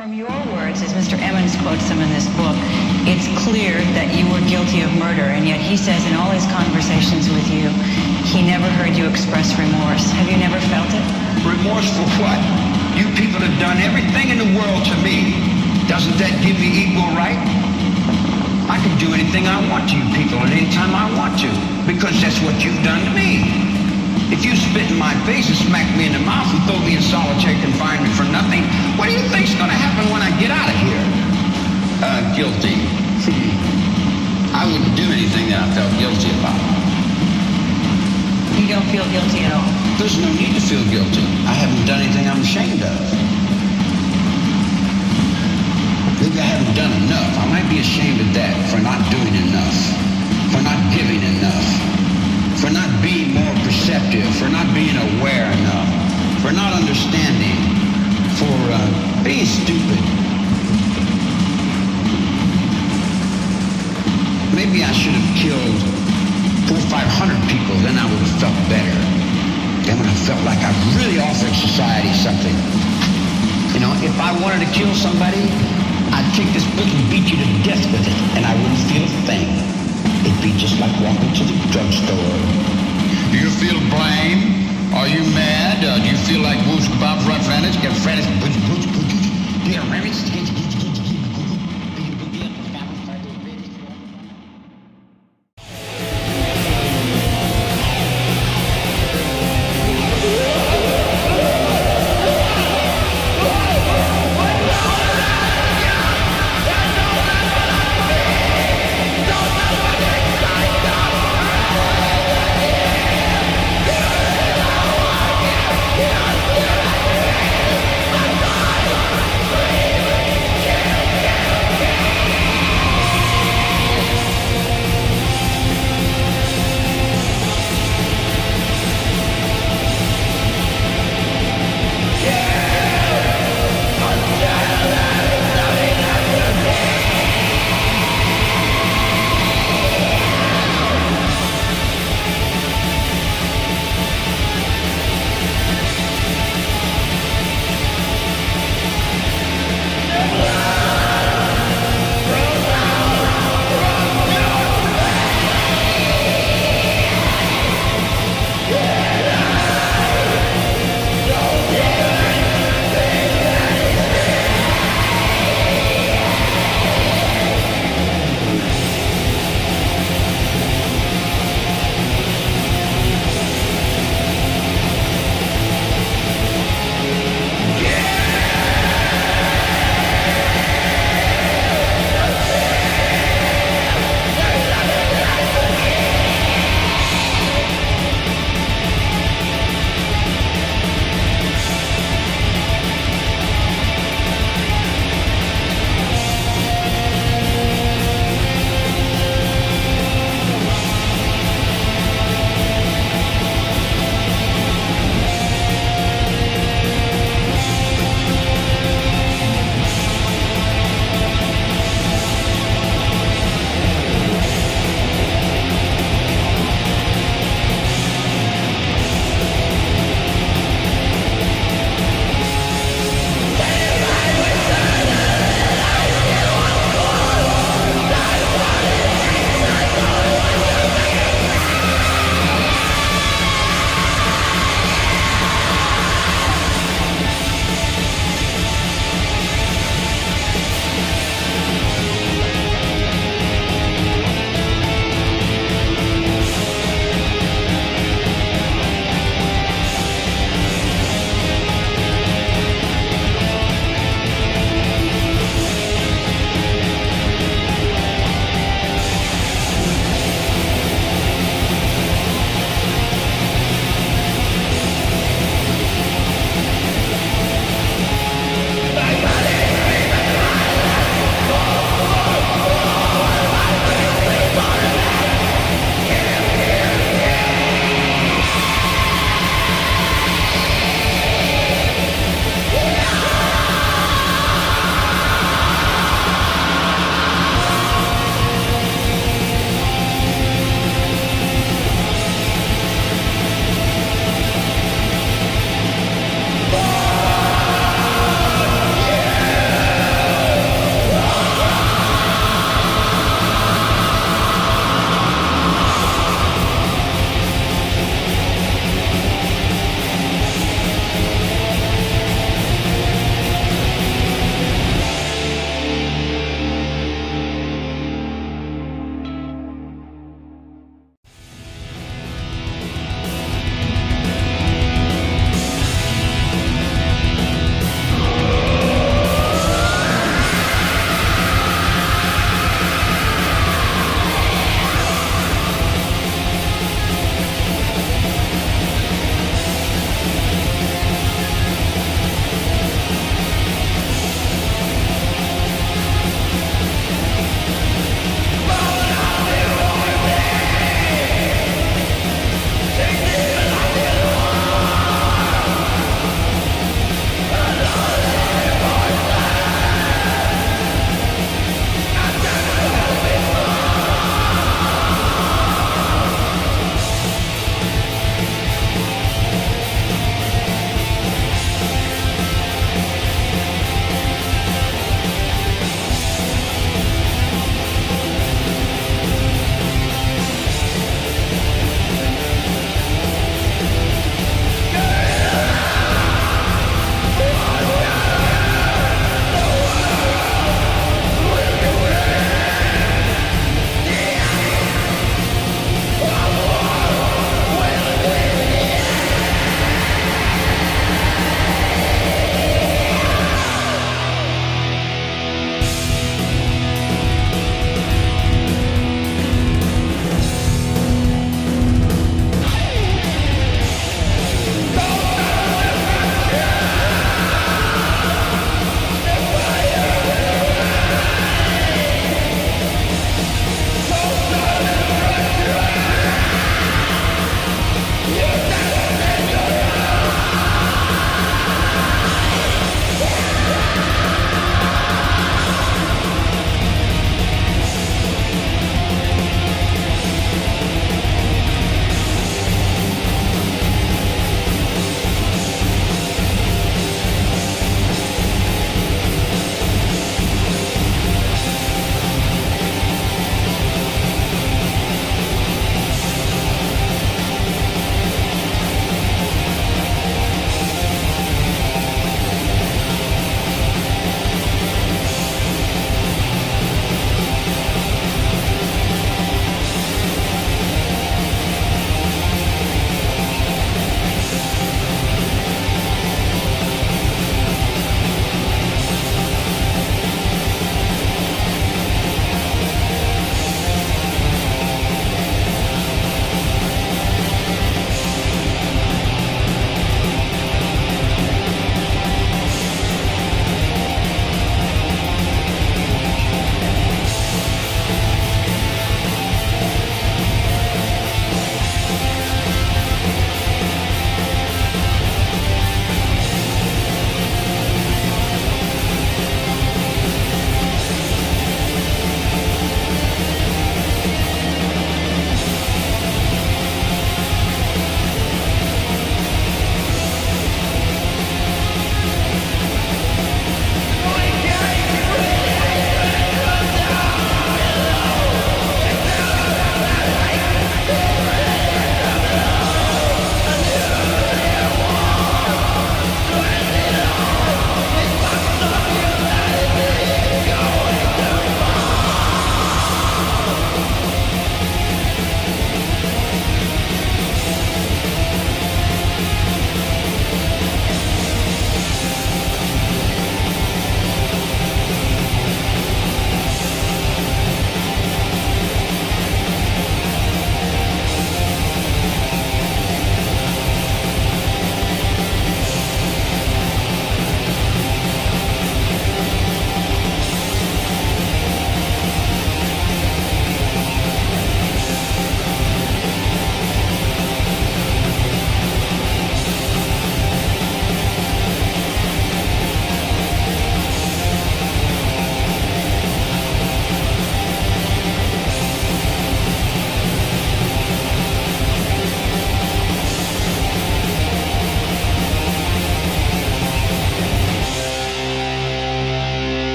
From your words, as Mr. Emmons quotes them in this book, it's clear that you were guilty of murder, and yet he says in all his conversations with you, he never heard you express remorse. Have you never felt it? Remorse for what? You people have done everything in the world to me. Doesn't that give me equal right? I can do anything I want to you people at any time I want to, because that's what you've done to me. If you spit in my face and smack me in the mouth and throw me in solitary confinement for nothing, what do you think's going to happen when I get out of here? Uh, guilty. I wouldn't do anything that I felt guilty about. You don't feel guilty at all? There's no need to feel guilty. I haven't done anything I'm ashamed of. Maybe I haven't done enough. I might be ashamed of that for not doing enough, for not giving enough for not being more perceptive, for not being aware enough, for not understanding, for uh, being stupid. Maybe I should have killed four or five hundred people, then I would have felt better. Then when I felt like I really offered society something. You know, if I wanted to kill somebody, I'd take this book and beat you to death with it, and I wouldn't feel a thing. It'd be just like walking to the drugstore. Do you feel blame? Are you mad? Uh, do you feel like Woosh Bob Front French? Get French? Satan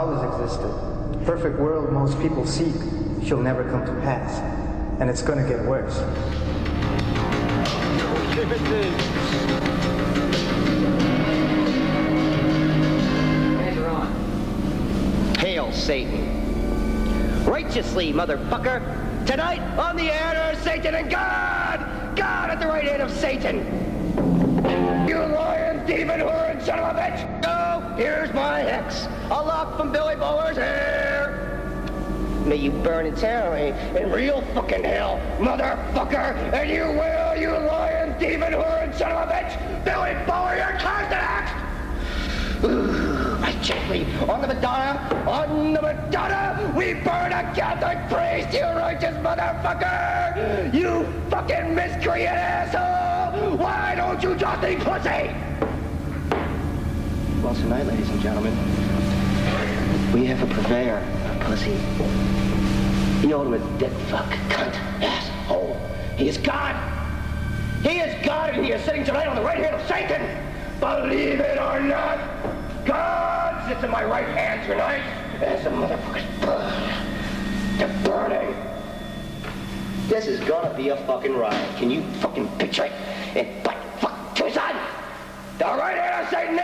always existed. The perfect world most people seek shall never come to pass. And it's gonna get worse. Hail Satan. Righteously, motherfucker. Tonight on the air there's Satan and God. God at the right hand of Satan. You lying demon whore and son of a bitch. Oh, here's my hex. A lock from Billy Bower's hair. May you burn eternally eh? in real fucking hell, motherfucker. And you will, you lying demon whore and son of a bitch. Billy Bower, you're cast next. Right gently on the Madonna, on the Madonna, we burn a Catholic priest, you righteous motherfucker! You fucking miscreant asshole! Why don't you just eat pussy? Well, tonight, ladies and gentlemen, we have a purveyor of pussy. The ultimate dick fuck cunt asshole. He is God! He is God, and he is sitting tonight on the right hand of Satan! Believe it or not, God sits in my right hand tonight as the motherfuckers burn. They're burning. This is gonna be a fucking riot. Can you fucking picture it? In butt fuck Tucson! The right hand of Satan